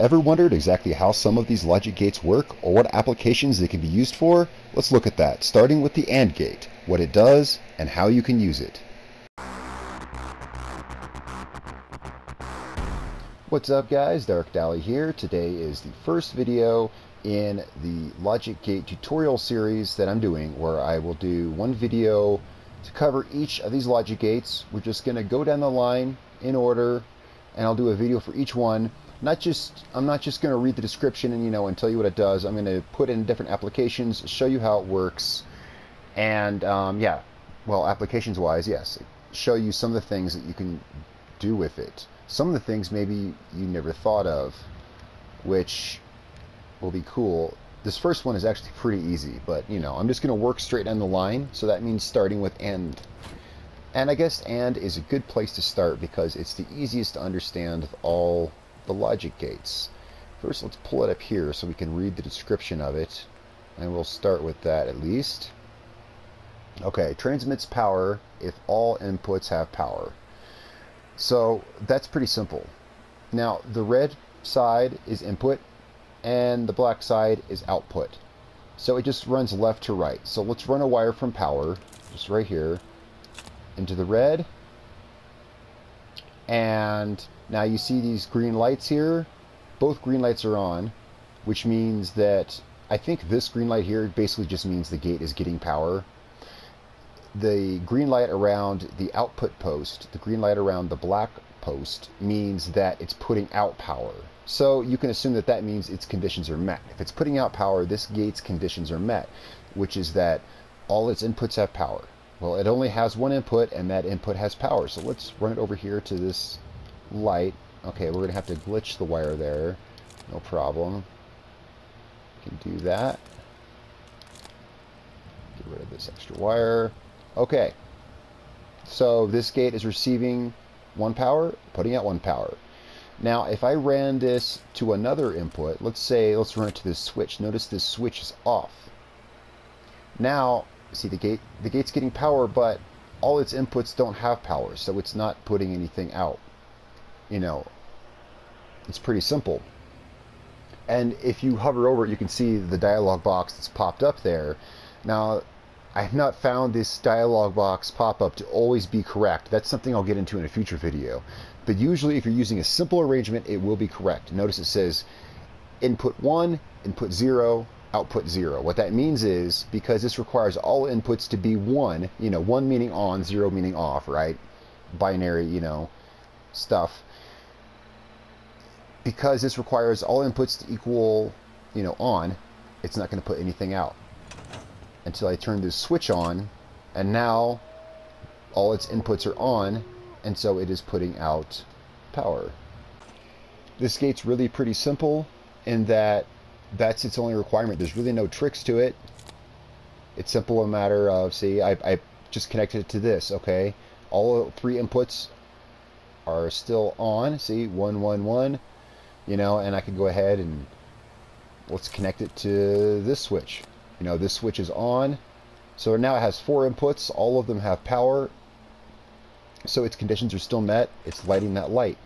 Ever wondered exactly how some of these logic gates work or what applications they can be used for? Let's look at that, starting with the AND gate, what it does, and how you can use it. What's up guys, Darkdally here. Today is the first video in the logic gate tutorial series that I'm doing where I will do one video to cover each of these logic gates. We're just going to go down the line in order and I'll do a video for each one not just I'm not just going to read the description and you know and tell you what it does. I'm going to put in different applications, show you how it works, and um, yeah, well, applications wise, yes, show you some of the things that you can do with it. Some of the things maybe you never thought of, which will be cool. This first one is actually pretty easy, but you know, I'm just going to work straight down the line. So that means starting with and. And I guess and is a good place to start because it's the easiest to understand of all the logic gates. First, let's pull it up here so we can read the description of it. And we'll start with that at least. Okay, transmits power if all inputs have power. So that's pretty simple. Now, the red side is input and the black side is output. So it just runs left to right. So let's run a wire from power, just right here, into the red and now you see these green lights here. Both green lights are on which means that I think this green light here basically just means the gate is getting power. The green light around the output post the green light around the black post means that it's putting out power. So you can assume that that means its conditions are met. If it's putting out power this gate's conditions are met which is that all its inputs have power well, it only has one input, and that input has power. So let's run it over here to this light. Okay, we're going to have to glitch the wire there. No problem. Can do that. Get rid of this extra wire. Okay. So this gate is receiving one power, putting out one power. Now, if I ran this to another input, let's say, let's run it to this switch. Notice this switch is off. Now, see the gate the gate's getting power but all its inputs don't have power so it's not putting anything out you know it's pretty simple and if you hover over it you can see the dialog box that's popped up there now I have not found this dialog box pop-up to always be correct. That's something I'll get into in a future video. But usually if you're using a simple arrangement, it will be correct. Notice it says input 1, input 0, output zero. What that means is because this requires all inputs to be one, you know, one meaning on, zero meaning off, right? Binary, you know, stuff. Because this requires all inputs to equal, you know, on, it's not going to put anything out until I turn this switch on, and now all its inputs are on, and so it is putting out power. This gate's really pretty simple in that that's its only requirement. There's really no tricks to it. It's simple a matter of, see, I, I just connected it to this, okay? All three inputs are still on, see, one, one, one, you know, and I can go ahead and let's connect it to this switch. You know, this switch is on, so now it has four inputs, all of them have power, so its conditions are still met, it's lighting that light.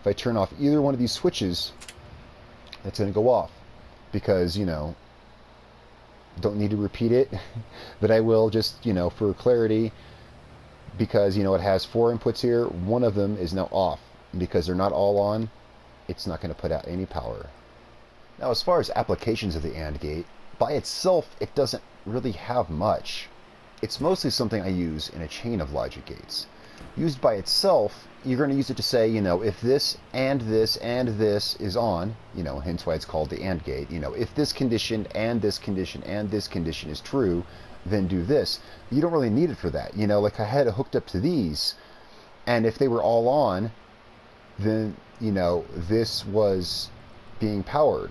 If I turn off either one of these switches, it's going to go off because, you know, don't need to repeat it, but I will just, you know, for clarity, because, you know, it has four inputs here. One of them is now off. Because they're not all on, it's not going to put out any power. Now, as far as applications of the AND gate, by itself, it doesn't really have much. It's mostly something I use in a chain of logic gates used by itself, you're going to use it to say, you know, if this and this and this is on, you know, hence why it's called the AND gate, you know, if this condition and this condition and this condition is true, then do this. You don't really need it for that. You know, like I had it hooked up to these, and if they were all on, then, you know, this was being powered.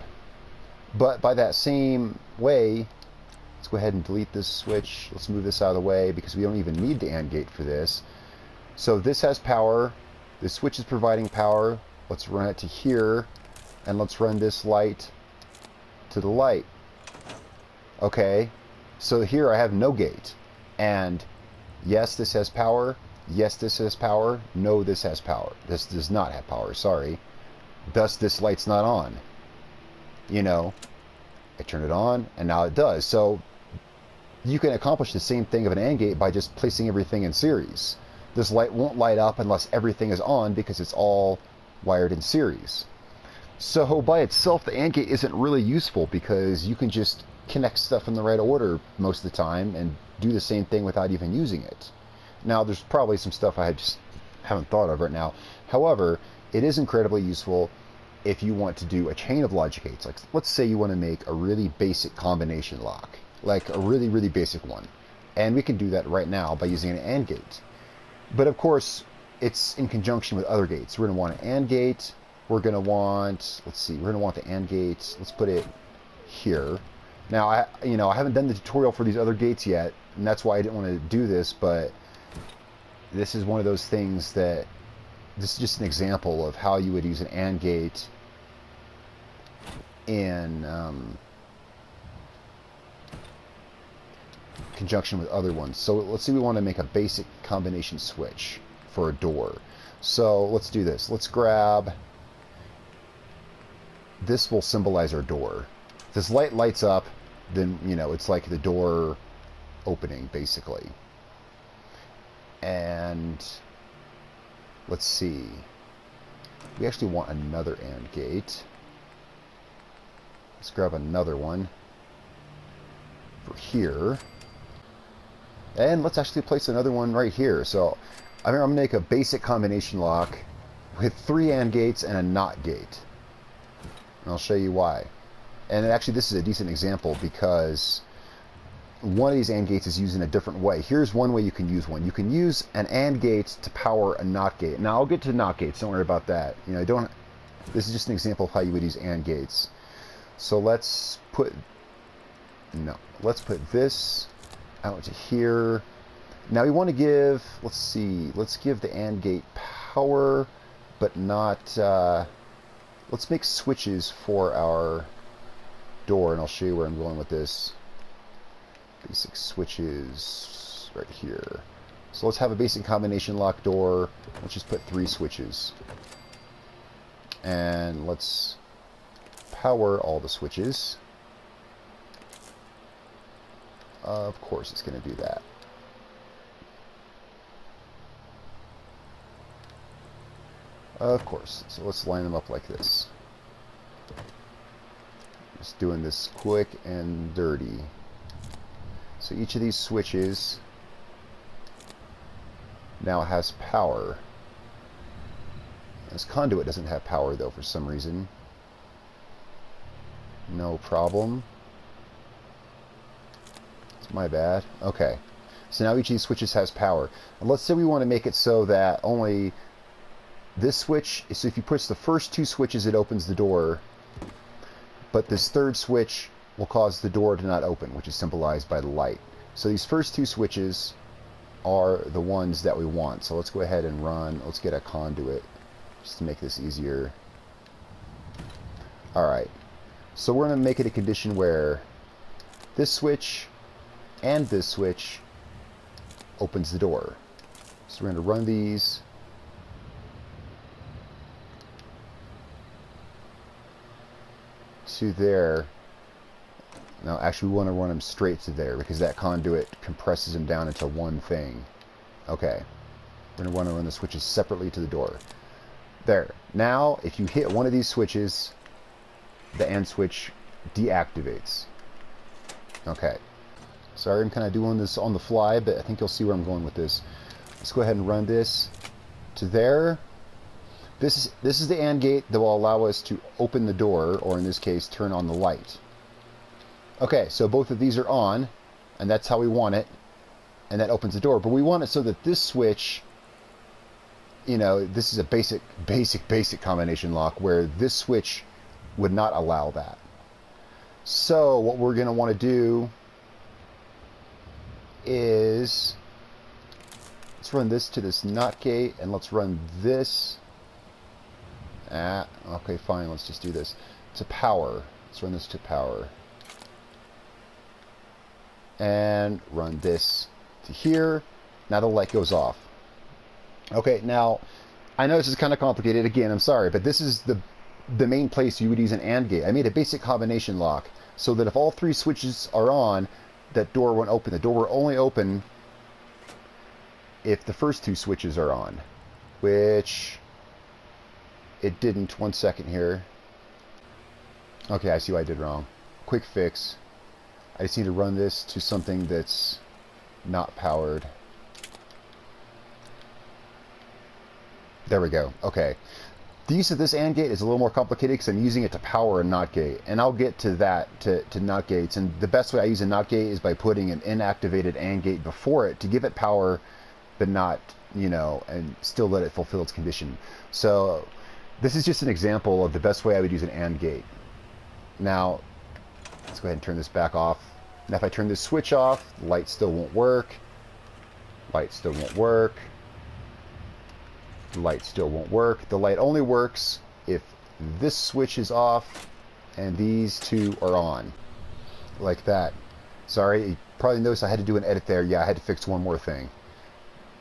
But by that same way, let's go ahead and delete this switch. Let's move this out of the way because we don't even need the AND gate for this. So this has power. The switch is providing power. Let's run it to here. And let's run this light to the light. Okay. So here I have no gate. And yes, this has power. Yes, this has power. No, this has power. This does not have power. Sorry. thus this light's not on. You know, I turn it on, and now it does. So you can accomplish the same thing of an AND gate by just placing everything in series. This light won't light up unless everything is on because it's all wired in series. So by itself, the AND gate isn't really useful because you can just connect stuff in the right order most of the time and do the same thing without even using it. Now, there's probably some stuff I just haven't thought of right now. However, it is incredibly useful if you want to do a chain of logic gates. Like, let's say you want to make a really basic combination lock, like a really, really basic one. And we can do that right now by using an AND gate. But of course, it's in conjunction with other gates. We're going to want an AND gate. We're going to want, let's see, we're going to want the AND gate. Let's put it here. Now, I, you know, I haven't done the tutorial for these other gates yet, and that's why I didn't want to do this, but this is one of those things that this is just an example of how you would use an AND gate in um, conjunction with other ones. So let's say we want to make a basic combination switch for a door. So let's do this. Let's grab, this will symbolize our door. If this light lights up, then, you know, it's like the door opening, basically. And let's see. We actually want another AND gate. Let's grab another one for here. And let's actually place another one right here. So I'm going to make a basic combination lock with three AND gates and a NOT gate. And I'll show you why. And actually this is a decent example because one of these AND gates is used in a different way. Here's one way you can use one. You can use an AND gate to power a NOT gate. Now I'll get to NOT gates. Don't worry about that. You know, I don't. This is just an example of how you would use AND gates. So let's put no. Let's put this out to here. Now we want to give. Let's see. Let's give the AND gate power, but not. Uh, let's make switches for our door, and I'll show you where I'm going with this basic switches right here. So let's have a basic combination lock door. Let's just put three switches. And let's power all the switches. Of course it's going to do that. Of course. So let's line them up like this. Just doing this quick and dirty. So each of these switches now has power. This conduit doesn't have power though for some reason. No problem. My bad. Okay. So now each of these switches has power. And let's say we want to make it so that only this switch, so if you push the first two switches it opens the door, but this third switch will cause the door to not open, which is symbolized by the light. So these first two switches are the ones that we want. So let's go ahead and run. Let's get a conduit just to make this easier. Alright. So we're going to make it a condition where this switch and this switch opens the door. So we're going to run these. to there now, actually, we want to run them straight to there because that conduit compresses them down into one thing. Okay. We're going to want to run the switches separately to the door. There. Now, if you hit one of these switches, the AND switch deactivates. Okay. Sorry, I'm kind of doing this on the fly, but I think you'll see where I'm going with this. Let's go ahead and run this to there. This is this is the AND gate that will allow us to open the door, or in this case, turn on the light. Okay, so both of these are on, and that's how we want it, and that opens the door. But we want it so that this switch, you know, this is a basic, basic, basic combination lock where this switch would not allow that. So what we're going to want to do is let's run this to this NOT gate and let's run this ah, okay fine let's just do this to power let's run this to power and run this to here. Now the light goes off. Okay, now I know this is kind of complicated. Again, I'm sorry, but this is the the main place you would use an AND gate. I made a basic combination lock so that if all three switches are on, that door won't open. The door will only open if the first two switches are on, which it didn't. One second here. Okay, I see what I did wrong. Quick fix. I just need to run this to something that's not powered. There we go. Okay. The use of this AND gate is a little more complicated because I'm using it to power a NOT gate. And I'll get to that, to, to NOT gates. And the best way I use a NOT gate is by putting an inactivated AND gate before it to give it power, but not, you know, and still let it fulfill its condition. So this is just an example of the best way I would use an AND gate. Now, let's go ahead and turn this back off. Now if I turn this switch off, light still won't work. Light still won't work. The light still won't work. The light only works if this switch is off and these two are on. Like that. Sorry, you probably noticed I had to do an edit there. Yeah, I had to fix one more thing.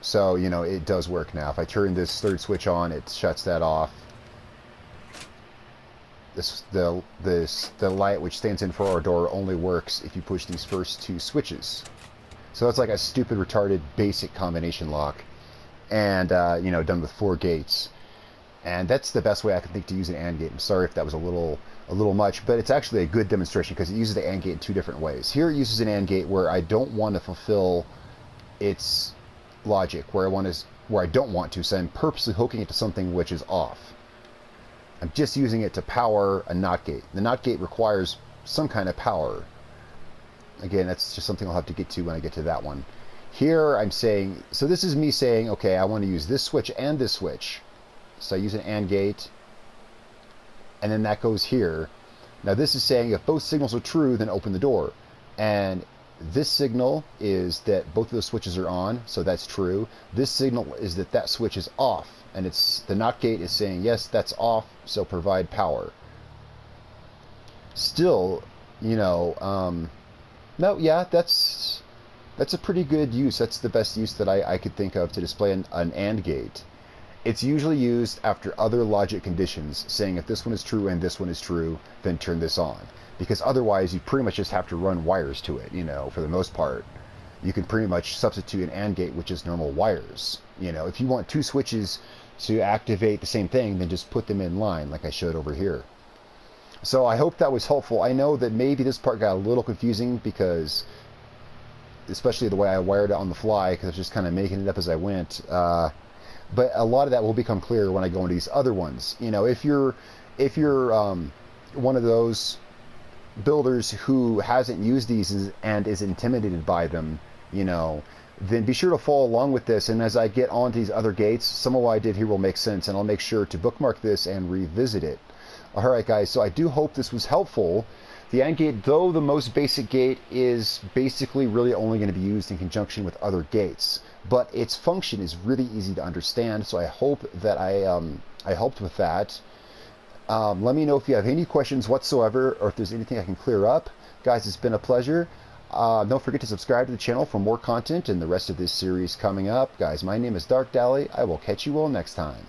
So, you know, it does work now. If I turn this third switch on, it shuts that off. This, the, this, the light which stands in for our door only works if you push these first two switches. So that's like a stupid, retarded, basic combination lock. And, uh, you know, done with four gates. And that's the best way I can think to use an AND gate. I'm sorry if that was a little a little much, but it's actually a good demonstration because it uses the AND gate in two different ways. Here it uses an AND gate where I don't want to fulfill its logic, where I want to, where I don't want to, so I'm purposely hooking it to something which is off. I'm just using it to power a NOT gate. The NOT gate requires some kind of power. Again, that's just something I'll have to get to when I get to that one. Here I'm saying, so this is me saying, okay, I want to use this switch and this switch. So I use an AND gate, and then that goes here. Now this is saying if both signals are true, then open the door. And this signal is that both of the switches are on, so that's true. This signal is that that switch is off, and it's the NOT gate is saying yes, that's off, so provide power. Still, you know, um, no, yeah, that's that's a pretty good use. That's the best use that I, I could think of to display an, an AND gate. It's usually used after other logic conditions, saying if this one is true and this one is true, then turn this on. Because otherwise, you pretty much just have to run wires to it, you know, for the most part. You can pretty much substitute an AND gate, which is normal wires. You know, if you want two switches to activate the same thing, then just put them in line, like I showed over here. So I hope that was helpful. I know that maybe this part got a little confusing because, especially the way I wired it on the fly, because I was just kind of making it up as I went. Uh, but a lot of that will become clear when I go into these other ones. You know, if you're if you're um, one of those builders who hasn't used these and is intimidated by them, you know, then be sure to follow along with this. And as I get on to these other gates, some of what I did here will make sense, and I'll make sure to bookmark this and revisit it. All right, guys. So I do hope this was helpful. The AND gate, though the most basic gate, is basically really only going to be used in conjunction with other gates. But its function is really easy to understand, so I hope that I, um, I helped with that. Um, let me know if you have any questions whatsoever or if there's anything I can clear up. Guys, it's been a pleasure. Uh, don't forget to subscribe to the channel for more content and the rest of this series coming up. Guys, my name is Darkdally. I will catch you all next time.